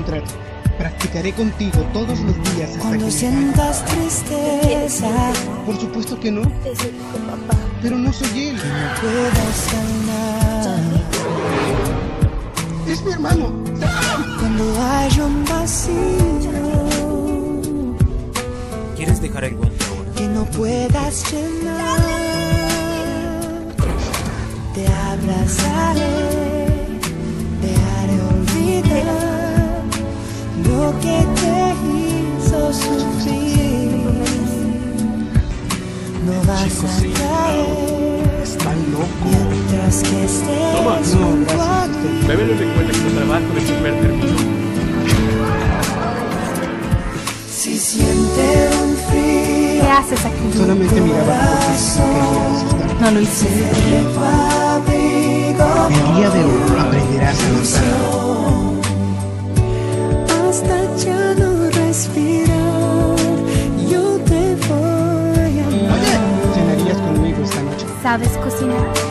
Trato. Practicaré contigo todos los días hasta Cuando que... sientas tristeza, Por supuesto que no, papá. pero no soy él. no puedas calmar. Es mi hermano. Cuando hay un vacío ¿Quieres dejar el guante ahora? que no puedas llenar, te abrazaré, que te hizo sufrir. No vas a caer Están loco. mientras que estés No, junto a gracias. le recuerda que su trabajo de chofer terminó. Si siente un frío, ¿Qué haces aquí? Solamente miraba porque. No lo hice. tu. El día de hoy aprenderás a notar. Hasta ya no respirar. Yo te voy a amar. ¿Cenarías conmigo esta noche? ¿Sabes cocinar?